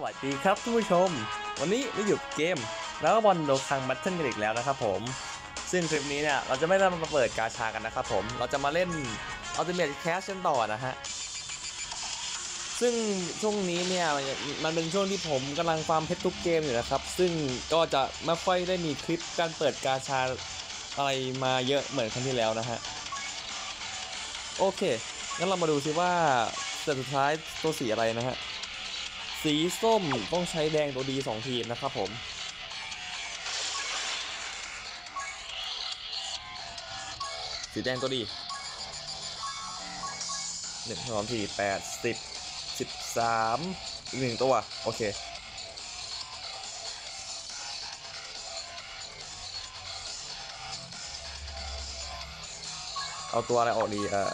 สวัสดีครับท่านผู้ชม วันนี้เราอยู่เกมแล้วก็บอลโดคังบัตเทิลกันอีกแล้วนะครับผม ซึ่งคลิปนี้เนี่ยเราจะไม่ได้มาเปิดกาชากันนะครับผม เราจะมาเล่นอัลติเม e แคชกันต่อนะฮะ ซึ่งช่วงนี้เนี่ยมันเป็นช่วงที่ผมกำลังฟาร์มเพชรทุกเกมอยู่นะครับ ซึ่งก็จะไม่ค่อยได้มีคลิปการเปิดกาชาอะไรมาเยอะเหมือนครั้งที่แล้วนะฮะ โอเคงั้นเรามาดูซิว่าแต่สุดท้ายตัวสีอะไรนะฮะ สีส้มต้องใช้แดงตัวดีสองทีมนะครับผมสีแดงตัวดีหนึ่งสองสี่แปดสิบสิบสามอีกหนึ่งตัว โอเค เอาตัวอะไรออกดีเออ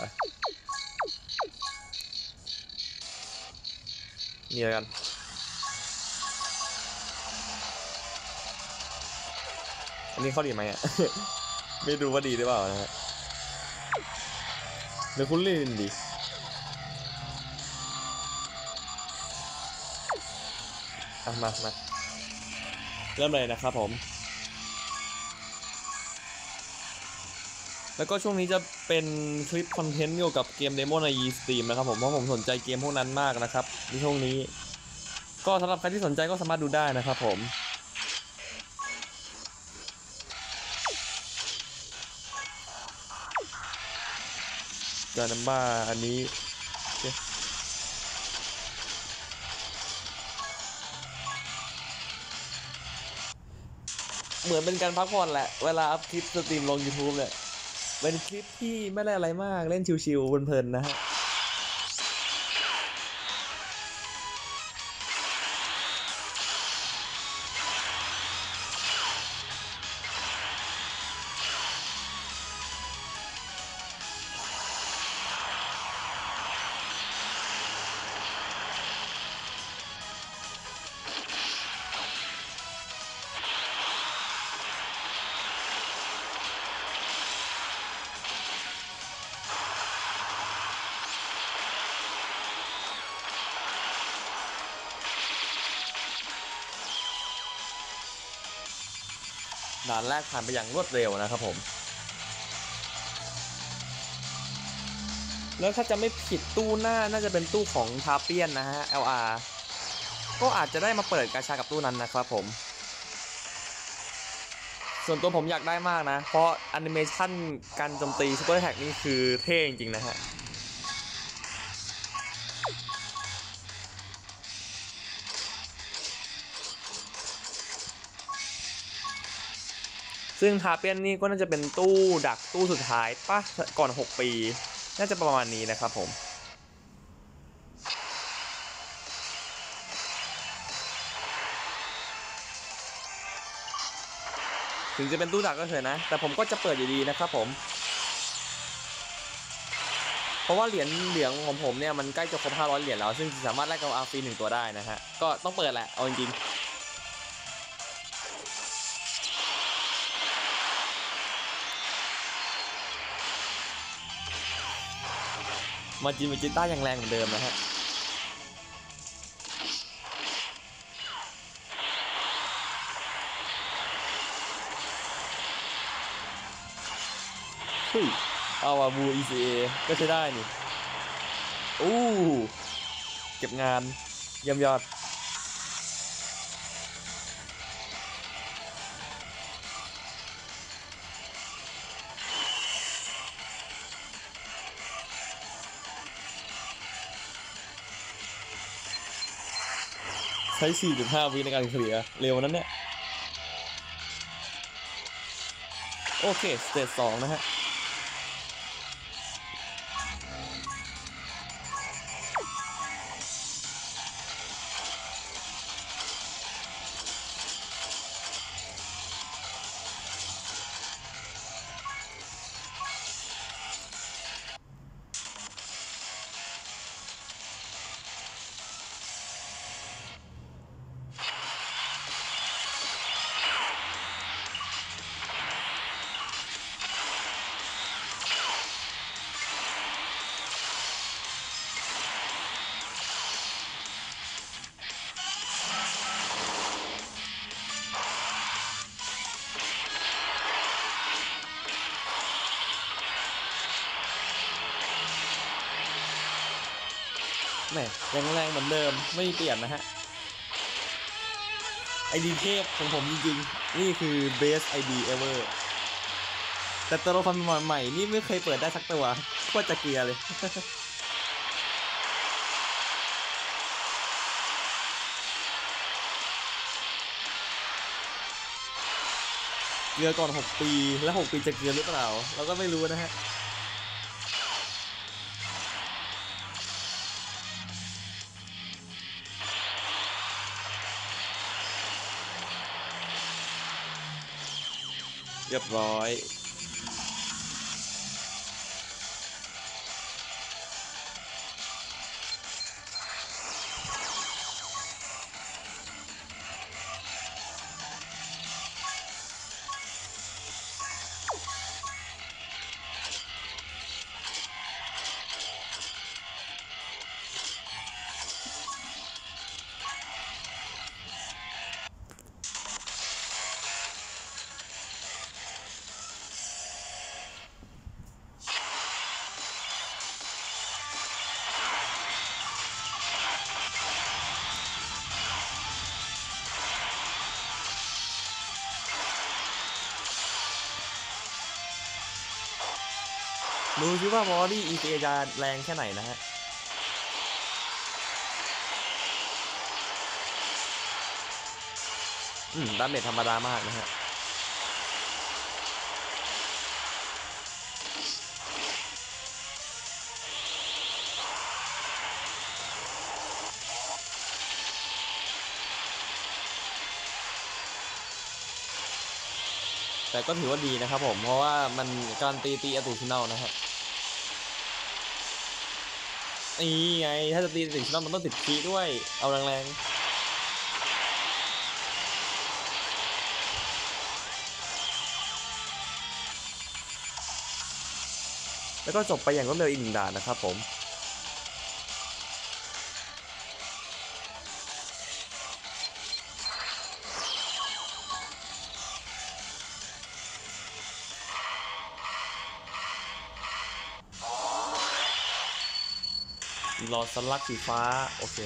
นี่แล้วกันอันนี้เข้าดีไหมอะ ไม่รู้ว่าดีหรือเปล่านะฮะเดี๋ยวคุณเล่นดีอะมามาเริ่มเลยนะครับผม แล้วก็ช่วงนี้จะเป็นคลิปคอนเทนต์เกี่ยวกับเกมเดโมใน Steam นะครับผมเพราะผมสนใจเกมพวกนั้นมากนะครับในช่วงนี้ ก็สำหรับใครที่สนใจก็สามารถดูได้นะครับผมจานัมบ้าอันนี้เคเหมือนเป็นการพักผ่อนแหละ เวลาอัพคลิปสตรีมลง YouTube เนี่ย เป็นคลิปที่ไม่ได้อะไรมากเล่นชิวๆเพลินๆนะฮะ ด่านแรกผ่านไปอย่างรวดเร็วนะครับผม แล้วถ้าจะไม่ผิดตู้หน้าน่าจะเป็นตู้ของทาเปียนนะฮะ LR ก็อาจจะได้มาเปิดกาชากับตู้นั้นนะครับผม ส่วนตัวผมอยากได้มากนะ เพราะแอนิเมชันการโจมตี super attack นี่คือเท่จริงๆนะฮะ ซึ่งทาเปียนนี่ก็น่าจะเป็นตู้ดักตู้สุดท้ายปะก่อน 6 ปี น่าจะประมาณนี้นะครับผมถึงจะเป็นตู้ดักก็เถอะนะ แต่ผมก็จะเปิดอยู่ดีนะครับผม เพราะว่าเหรียญเหลืองของผมเนี่ยมันใกล้จะครบ 500 เหรียญแล้ว ซึ่งสามารถแลกกับอาร์ฟีหนึ่งตัวได้นะฮะ ก็ต้องเปิดแหละ เอาจริงๆ มาจิมาจิต้ายังแรงเหมือนเดิมนะฮะเฮ้ยเอาว่ะบู ECA ก็ใช้ได้นี่ อู้ เก็บงานเยี่ยมยอด ช้ 4.5 วิในการเคลียร์เร็วนั้นเนี่ย โอเค สเตจสองนะฮะ แหมยังแรงเหมือนเดิมไม่เปลี่ยนนะฮะไอดีเทพของผมจริงๆ นี่คือ best ID ever แต่ตัวละครใหม่ๆนี่ไม่เคยเปิดได้สักตัวโคตรจะเกลียเลยเกลือก่อน 6 ปี แล้ว 6 ปีจะเกลือหรือเปล่า เราก็ไม่รู้นะฮะ เรียบร้อย ดูซิว่าบอดี้ ECA จะแรงแค่ไหนนะฮะอืม damage ธรรมดามากนะฮะแต่ก็ถือว่าดีนะครับผม เพราะว่ามันการตีตี additional นะฮะ นี่ไง ถ้าจะตี additional มันต้องติดคีด้วย เอาแรงๆ แล้วก็จบไปอย่างรวดเร็วอีกหนึ่งด่านนะครับผม สลักสีฟ้า โอเค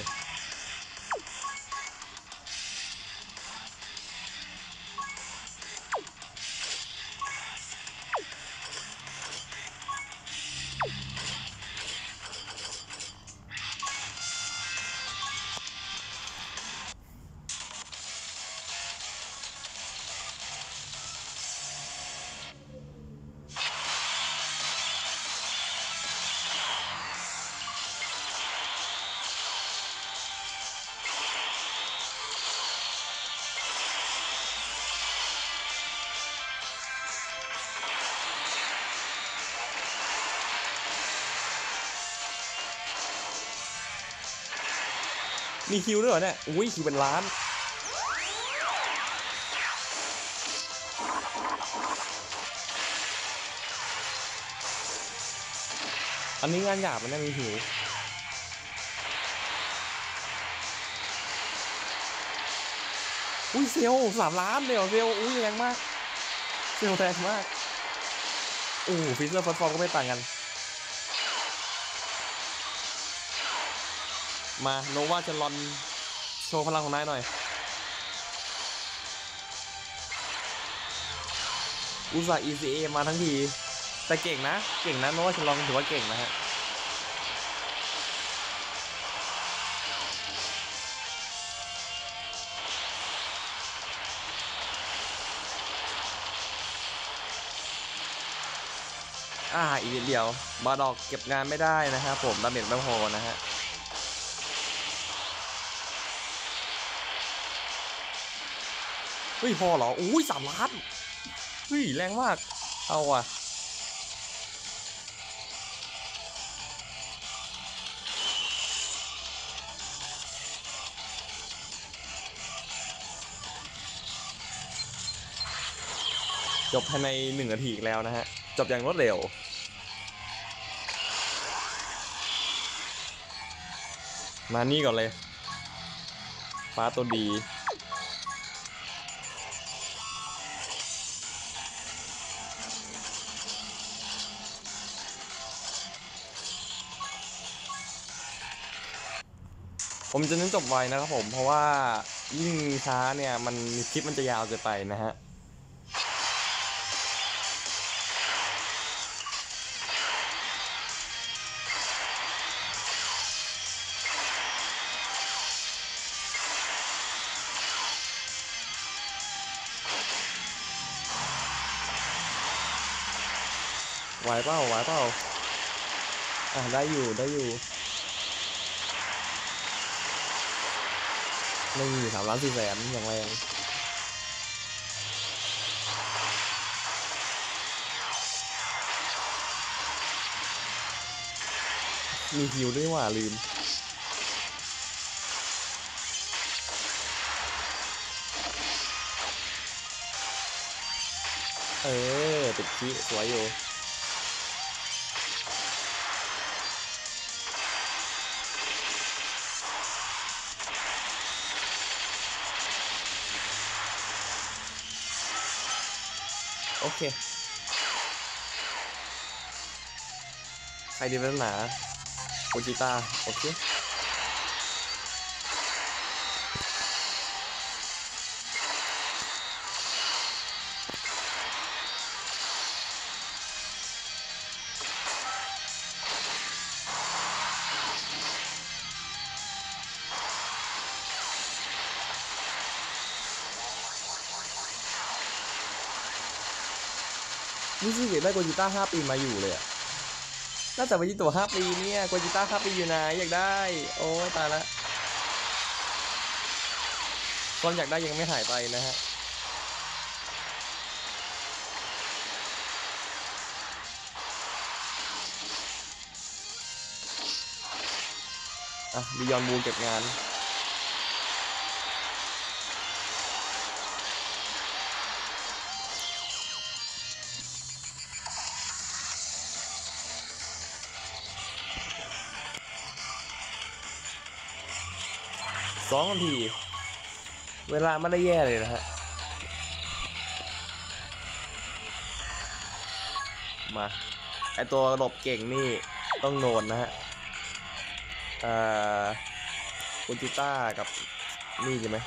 มีคิวด้วยเหรอเนี่ย อุ้ยคิวเป็นล้าน อันนี้งานหยาบมันนะมีหิวอุ้ยเซลสามล้านเลยเหรอเซลอุ้ยแรงมากเซลลแรงมากโอ้ฟิสเลอร์ฟอสฟอร์ก็ไม่ต่างกัน มาโนวาจะลอนโชว์พลังของนายหน่อย อุตส่าห์ ECA มาทั้งที แต่เก่งนะ เก่งนะโนวาจะลอนถือว่าเก่งนะฮะอ่าอีกนิดเดียวบาดอกเก็บงานไม่ได้นะครับผมดาเมจไม่พอนะฮะ เฮ้ยพอเหรออุ้ยสามล้านเฮ้ยแรงมาก เอาว่ะจบภายในหนึ่งนาทีอีกแล้วนะฮะ จบอย่างรวดเร็ว มานี่ก่อนเลย ฟ้าตัวดี ผมจะเน้นจบไวนะครับผมเพราะว่ายิ่งช้าเนี่ยมันคลิปมันจะยาวเกินไปนะฮะไหวเปล่าไหวเปล่าอะได้อยู่ได้อยู่ ไม่มีสามล้านสี่แสนอย่างแรงมีฮิวด้วยว่าลืม เออติดขี้สวยอยู่ เค ใครดีเป็นหนาโอจิตาโอเค นี่สิเก็บได้โกจิต้าห้าปีมาอยู่เลยอะน่าจะไปที่ตัวห้าปีเนี่ยโกจิต้าห้าปีอยู่ไหนอยากได้ โอ้ยตายละความอยากได้ยังไม่หายไปนะฮะอะบิยอนบูเก็บงาน สองนาที เวลาไม่ได้แย่เลยนะฮะ มา ไอตัวหลบเก่งนี่ต้องโนนนะฮะเอ่อคุณจิต้ากับนี่ใช่ไหม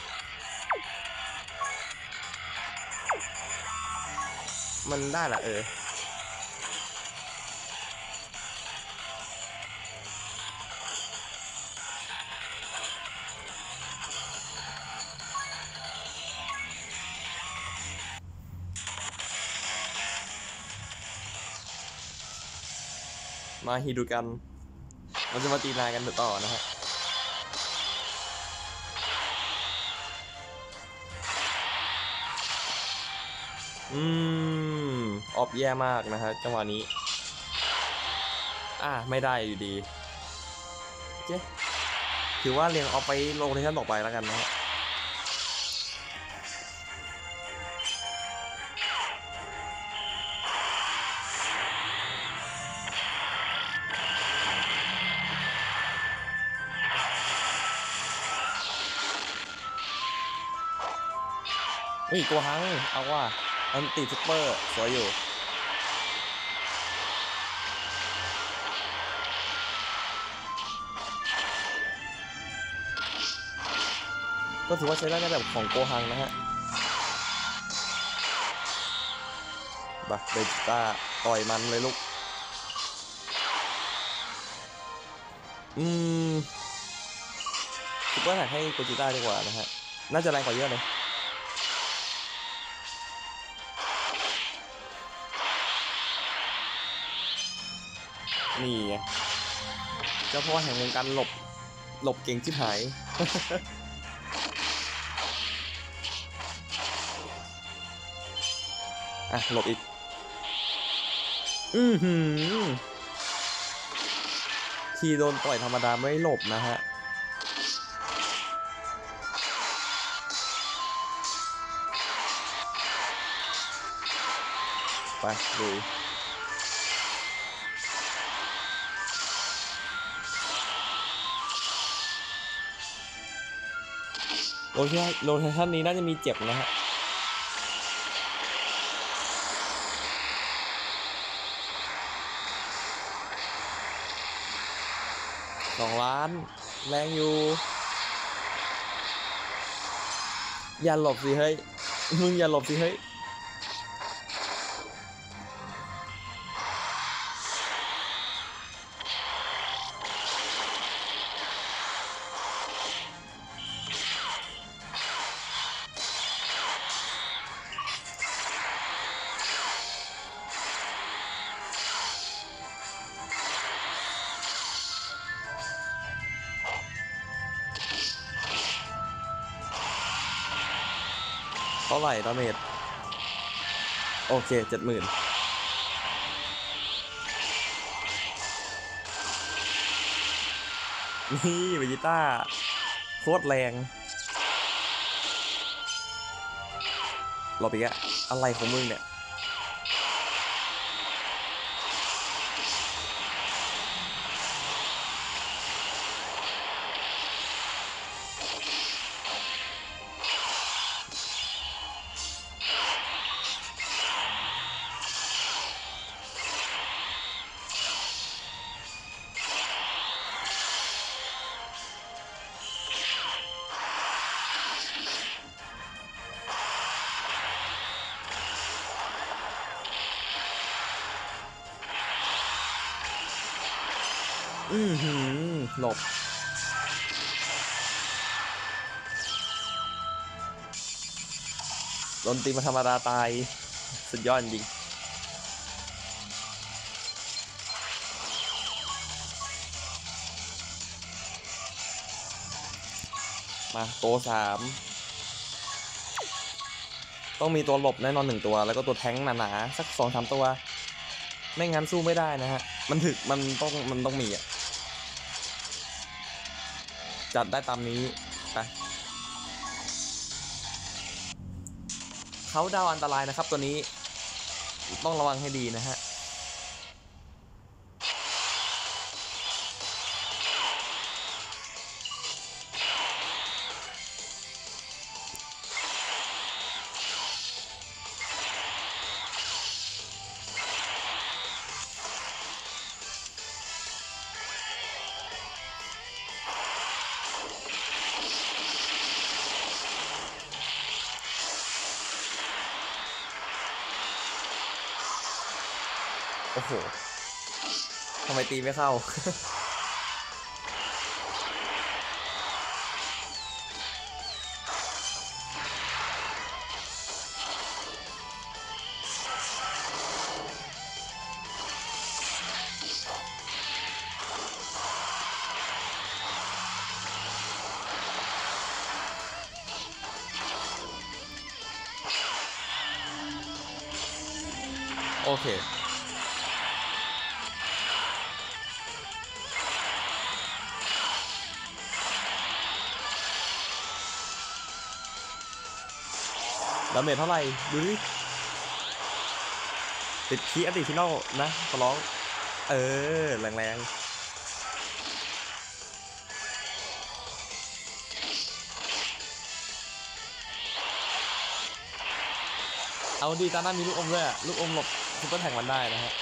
มันได้ละเออ มาฮีดูกันเราจะมาตีนายกันต่อนะฮะอืม ออฟแย่มากนะฮะจังหวะนี้ อ่าไม่ได้อยู่ดี เจ๊ถือว่าเรียงออฟไปลงในชั้นต่อไปแล้วกันนะฮะ เฮ้ยตัวฮังเอาว่าอันติซุปเปอร์สวยอยู่ก็ถือว่าใช้ได้ในแบบของโกฮังนะฮะบักเบจิต้าต่อยมันเลยลูก อืมซุปเปอร์หักให้โกจิต้าดีกว่านะฮะ น่าจะแรงกว่าเยอะเลย นี่ไงเจ้าพ่อแห่งวงการหลบ หลบเก่งชิบหาย อะ หลบอีก อือหือ ทีโดนต่อยธรรมดาไม่หลบนะฮะไปดู โลเทชนโลเทชั่นนี้น่าจะมีเจ็บนะฮะสองล้าน แรงอยู่ อย่าหลบสิเฮ้ย มึงอย่าหลบสิเฮ้ย โอเคเจ็ดหมื่นนี่เวจิต้าโคตรแรงรอไปแกอะไรของมึงเนี่ย นตีมาธรรมดาตาย สุดยอดจริงมาโตสามต้องมีตัวหลบแน่นอนหนึ่งตัว แล้วก็ตัวแท้งหนาๆสักสองสามตัว ไม่งั้นสู้ไม่ได้นะฮะ มันถึกมันต้องมันต้องมีอะ จัดได้ตามนี้ ไป เขาดาวอันตรายนะครับตัวนี้ต้องระวังให้ดีนะฮะ ตีไม่เข้า โอเค damage เท่าไหร่ ดูดิติด crit additional นะขอร้อง เออ แรงๆ เอาดีตาหน้ามีลูกอมด้วยอะลูกอมหลบซุปเปอร์แทงมันได้นะฮะ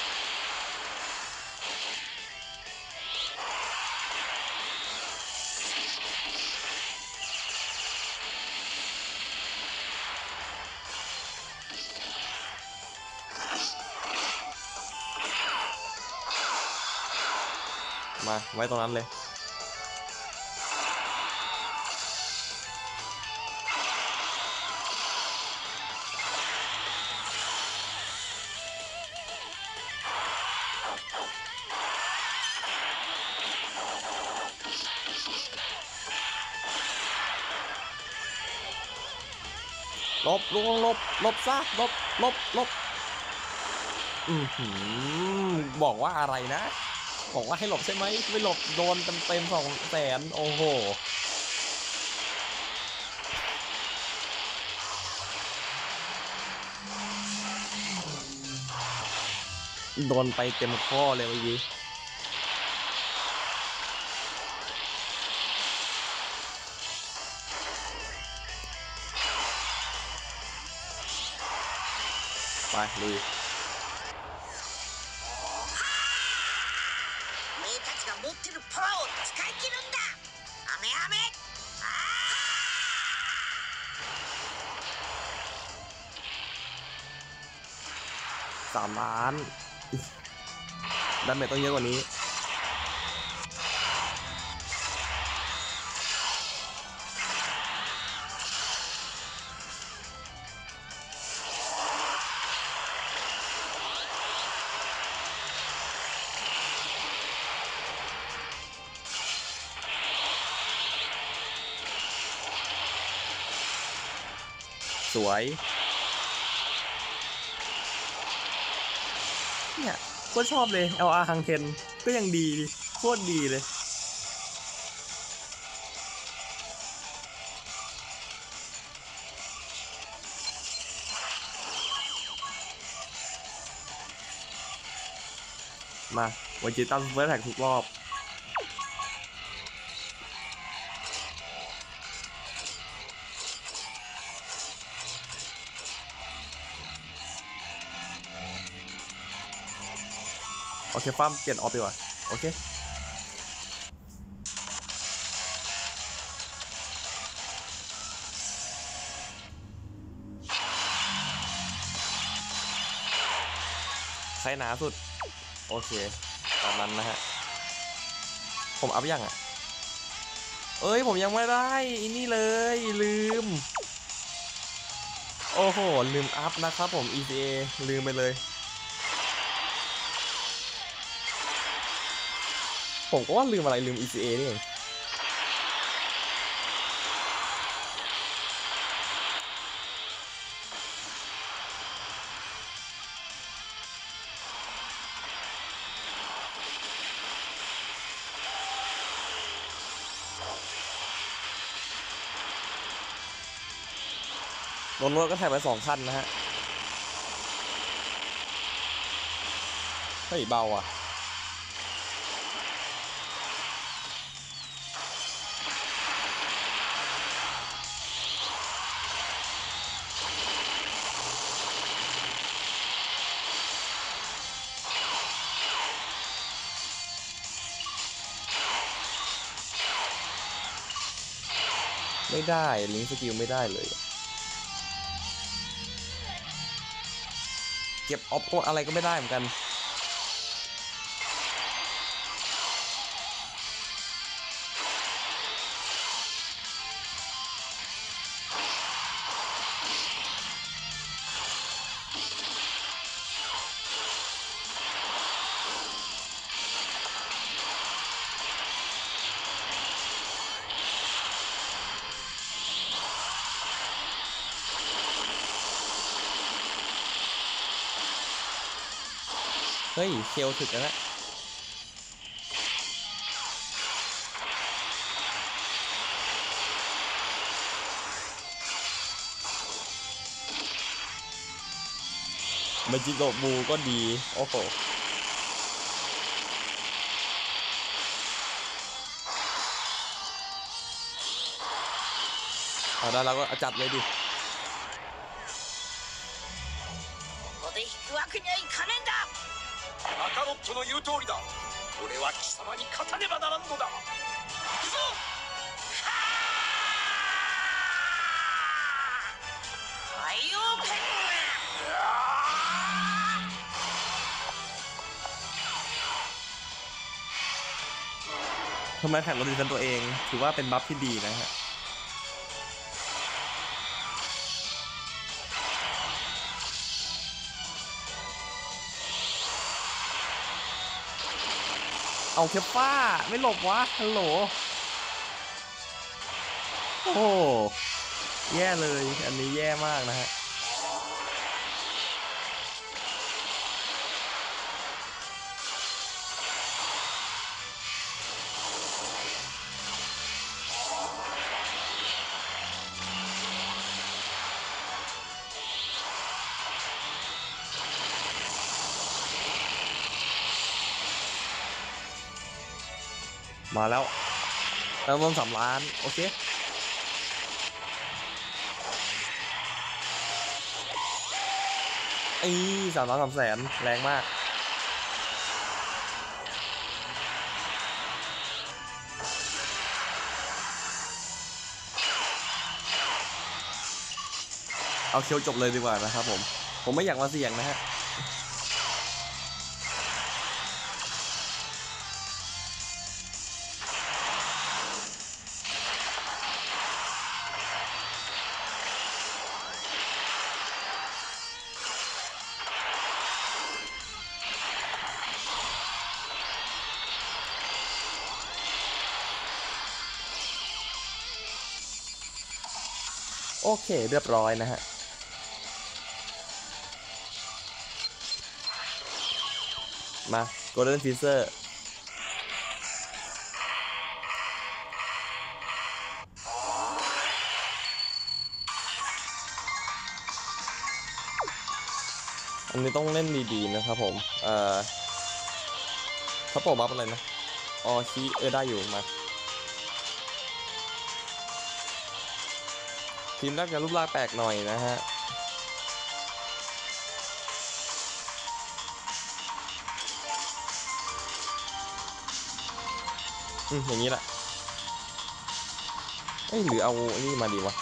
ไว้ตรงนั้นเลยลบลงลบลบซะลบลบลบอือหือบอกว่าอะไรนะ บอกว่าให้หลบใช่ไหมไม่หลบโดนเต็มเต็มสองแสนโอ้โหโดนไปเต็มข้อเลยเมื่อกี้ไปลุย ดันเมจต้องเยอะกว่านี้สวย โคตรชอบเลย LR คังเทนก็ยังดีโคตรดีเลย มาวันจีตั้มเฟิร์แท็กทุกรอบ โอเคฟ้ามเปลี่ยนออฟดีกว่า โอเค ใครหนาสุด โอเค ตามนั้นนะฮะ ผมอัพยังอะ เอ้ย ผมยังไม่ได้อันนี่เลย ลืม โอ้โห ลืมอัพนะครับผม ECA ลืมไปเลย ผมก็ว่าลืมอะไรลืม ECA นี่เองรถรถก็แถมไปสองคันนะฮะ เฮ้ยเบาอะ ไม่ได้ลิงสกิลไม่ได้เลย เก็บออฟอะไรก็ไม่ได้เหมือนกัน ฮ้ยเคลถึกแล้วนะมาจิโกบูก็ดี โอ้โหเอาได้แล้วก็จัดเลยดิ カカロットの言う通りだ俺は貴様に勝たねばならんのだ行くぞ海洋ペン ทำไมแข่งรถดีกันตัวเอง ถือว่าเป็นบัฟที่ดีนะฮะ เอาเคปป้า ไม่หลบวะ ฮัลโหล โอ้ แย่เลย อันนี้แย่มากนะฮะ มาแล้วเติมเงินสามล้าน โอเคไอ้สามล้านสามแสนแรงมาก เอาเคียวจบเลยดีกว่านะครับผม ผมไม่อยากมาเสี่ยงนะฮะ โอเคเรียบร้อยนะฮะมา Golden Freezer อันนี้ต้องเล่นดีๆนะครับผม เอ่อเขาบอกบัฟอะไรนะ ออชีเออได้อยู่มา ทีมแรกจะรูปร่างแปลกหน่อยนะฮะอืมอย่างนี้แหละเอ้ยหรือเอาอันนี้มาดีวะ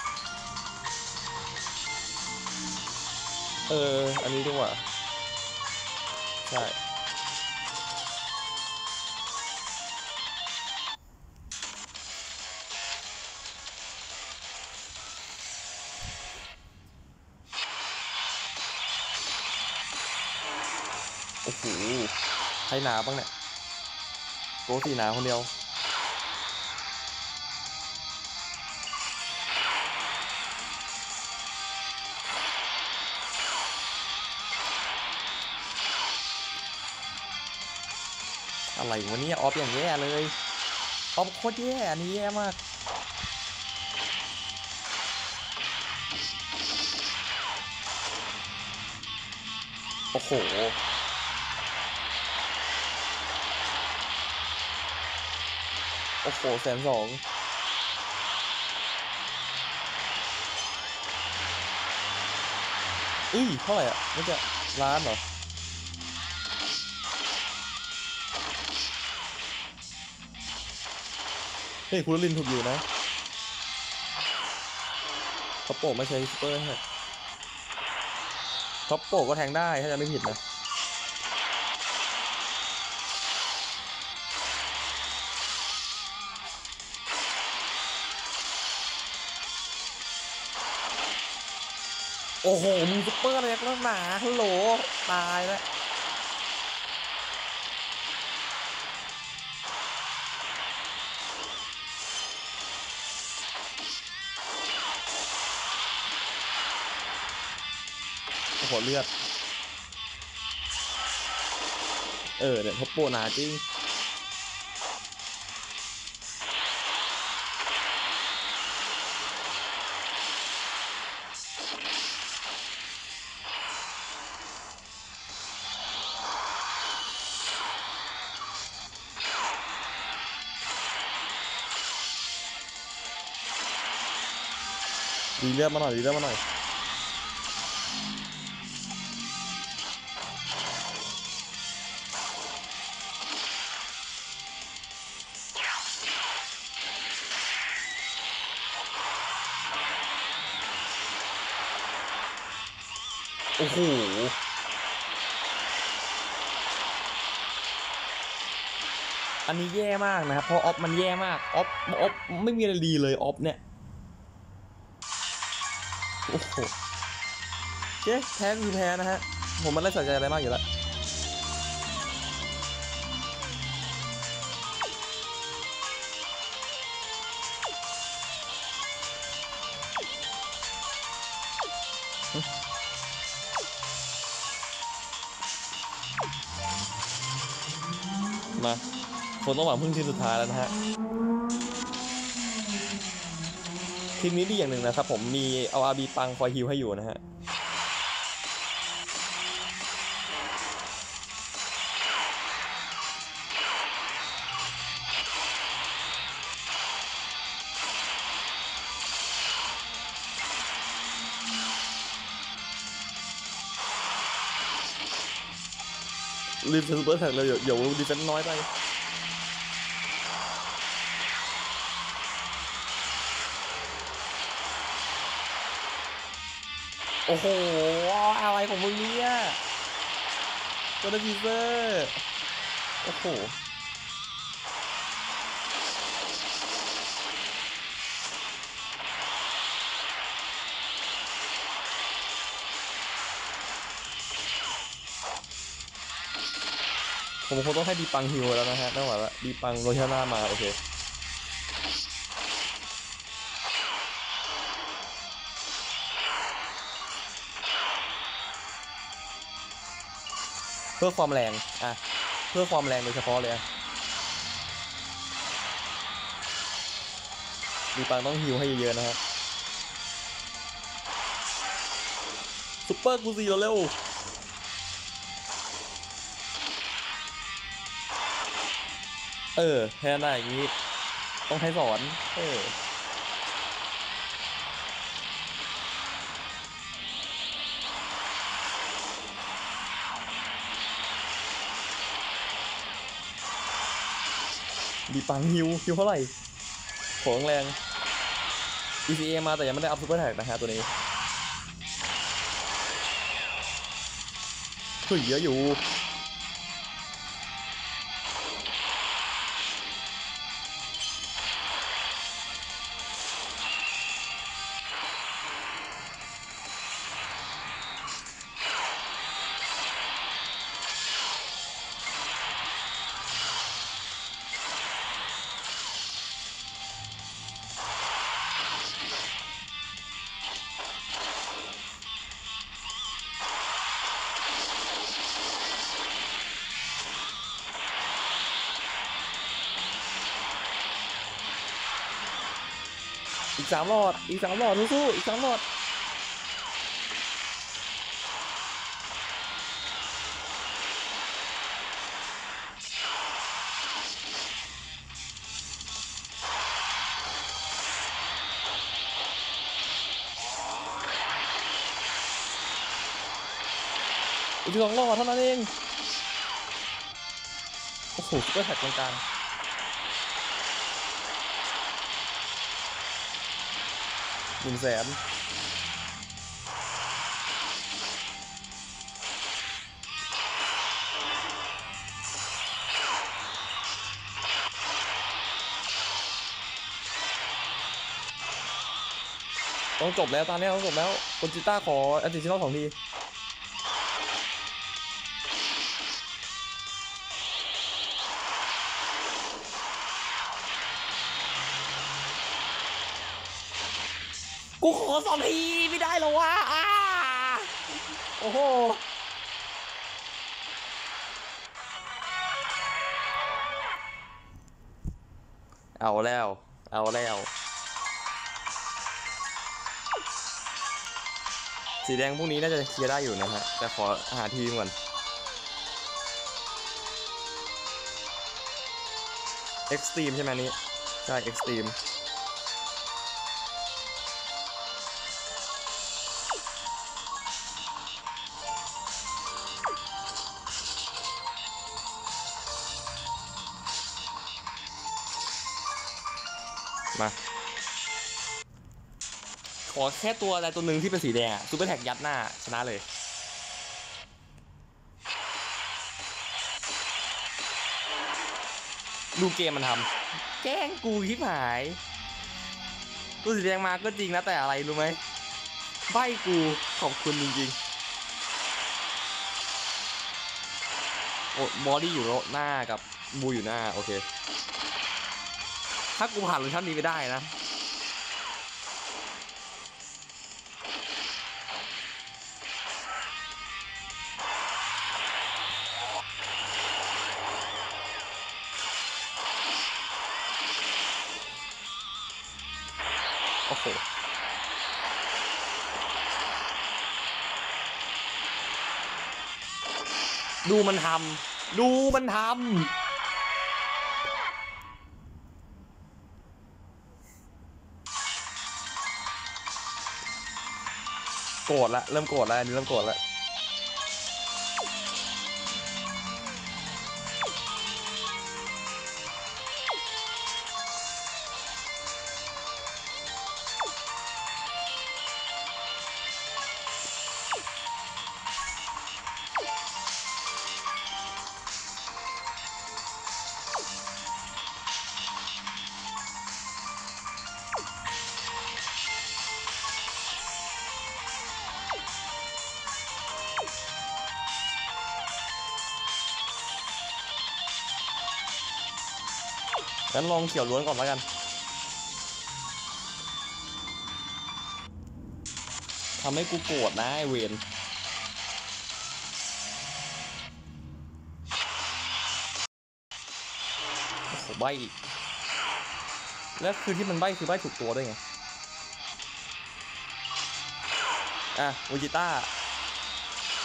เออ อันนี้ดีกว่า ใช่ อ้โหใครหนาบ้างเนี่ยโกสีหนาคนเดียวอะไรวะเนี่ยออฟอย่างแย่เลยออฟโคตรแย่อันนี้แย่มากโอ้โห อ้โหแสนสองอุ้ยเท่าไหร่อะไม่จะล้านเหรอเฮ้ยคุณลินถูกอยู่นะท็อปโปะไม่ใช้ซูเปอร์ฮะท็อปโปะก็แทงได้ถ้าจะไม่ผิดนะ อ้โหมึงซุปเปอร์อะไรนักหนาฮัลโหล ตายแล้วโอ้โห เลือด เออเนี่ยทบโปหนาจริง เลือดมาหน่อยดีเลือดมาหน่อยโอ้โหอันนี้แย่มากนะครับเพราะออฟมันแย่มากออฟออฟไม่มีอะไรดีเลยออฟเนี่ย โอ้โหเจ๊แพ้คือแพ้นะฮะ ผมมันไล่สนใจอะไรมากอยู่แล้วมาคนต้องหวังพึ่งทีมสุดท้ายแล้วนะฮะ ทีมนี้ดีอย่างหนึ่งนะครับผมมีเอาอาบีปังคอยฮิวให้อยู่นะฮะรีบ super attack เลยเดี๋ยวเดี๋ยว defense น้อยไป โอ้โหอะไรของมึงเนี่ยโจนาทีเซอร์โอ้โหผมคงต้องให้ดีปังฮิวแล้วนะฮะไม่ไหวละดีปังโรชาน่ามา โอเค เพื่อความแรงอะเพื่อความแรงโดยเฉพาะเลยดีปังต้องฮิวให้เยอะๆนะครับซุปเปอร์กูซีเร็วเออแค่นั้นอย่างนี้ ต้องให้สอน เออ ดีปังฮิวฮิวเท่าไหร่ของแรง ECA มาแต่ยังไม่ได้อัพซูเปอร์แท็กนะฮะตัวนี้เฮ้ยเยอะอยู่ อีกสามหลอด อีกสามหลอดสู้ๆอีกสามหลอด อีกสองหลอดเท่านั้นเอง โอ้โหซุปเปอร์แท็กตรงกลาง หนึ่งแสนต้องจบแล้วตอนนี้ต้องจบแล้วคนจิต้าขออันติชิโนสองที ขอสองทีไม่ได้หรอวะอ่าโอ้โหเอาแล้ว เอาแล้ว สีแดงพวกนี้น่าจะเคลียร์ได้อยู่นะฮะ แต่ขอหาทีมก่อน Extreme ใช่ไหมนี้ ใช่ Extreme ม แค่ตัวอะไรตัวหนึ่งที่เป็นสีแดงซูเปอร์แท็กยัดหน้าชนะเลย ดูเกมมันทำแกล้งกูทิพหาย ตัวสีแดงมาก็จริงนะแต่อะไรรู้ไหมใบกูขอบคุณจริงๆ โอ้บอดี้อยู่หน้ากับบูอยู่หน้า โอเค ถ้ากูผ่านเวอร์ชันนี้ไม่ได้นะ โหดูมันทำดูมันทำโกรธละ เริ่มโกรธละอันนี้เริ่มโกรธละั้นลองเขียวล้วนก่อนแล้วกัน ทำให้กูโกรธนะไอเวนโอ้โหใบอีก แล้วคือที่มันใบคือใบถูกตัวด้วยไง อะวูจิต้า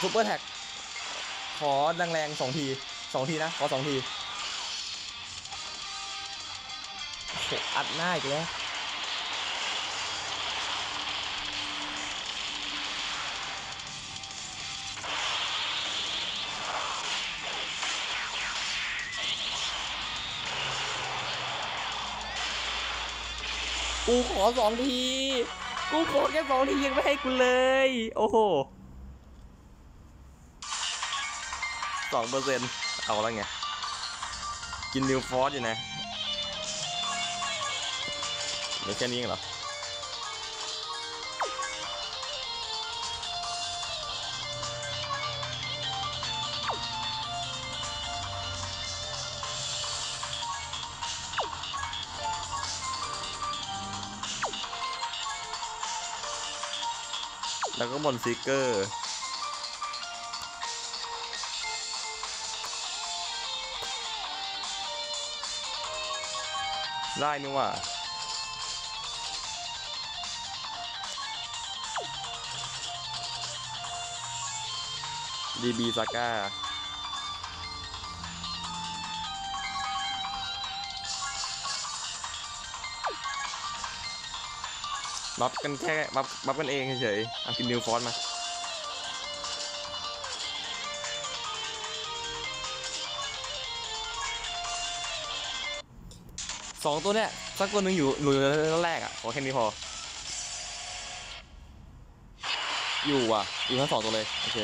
ซุปเปอร์แท็ก ขอแรงๆสองทีสองทีนะ ขอสองที อัดหน้าอีกแล้วกูขอสองที กูขอแค่สองทียังไม่ให้กูเลย โอ้โหสองเปอร์เซ็นต์เอาแล้วไง กินนิวฟอร์สอยู่นะ ไม่แค่นี้เหรอแล้วก็บนซิกเกอร์ ได้นี่ว่า ดีบีซาก้าbuff กันแค่ buff buff กันเองเฉยๆเอากินนิวฟอนมาสองตัวเนี้ยสักตัวหนึ่งอยู่หน่วยแรกอะขอแค่นี้พอ อยู่ว่ะ อยู่ทั้งสองตัวเลย โอเค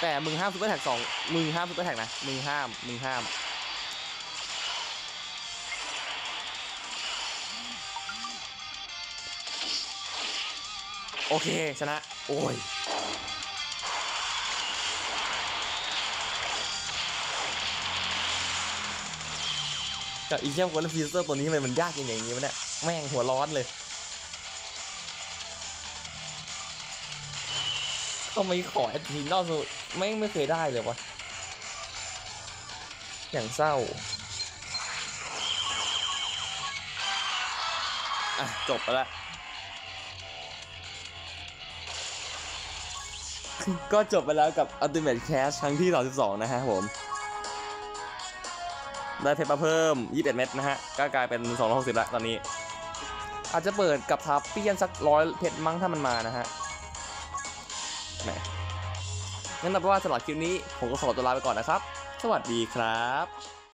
แต่มึงห้าม super attack สองมึงห้าม super attack นะ มึงห้าม มึงห้าม โอเค ชนะ โอ้ยกับอีเชียมโกลฟีเซอร์ตัวนี้ทำไมมันยากอย่างนี้วะเนี่ย แม่งหัวร้อนเลย ทำไมขอแอดมินนอกสุดแม่งไม่เคยได้เลยวะ อย่างเศร้า อะ จบไปแล้วก็จบไปแล้วกับ Ultimate Cash ครั้งที่ 32 นะฮะผม ได้เพชรมาเพิ่ม 21 เม็ดนะฮะ ก็กลายเป็น 260แล้วตอนนี้ อาจจะเปิดกับทับเปี้ยนสักร้อยเพชรมั้งถ้ามันมานะฮะ งั้นนับว่าสำหรับคลิปนี้ผมก็ขอตัวลาไปก่อนนะครับ สวัสดีครับ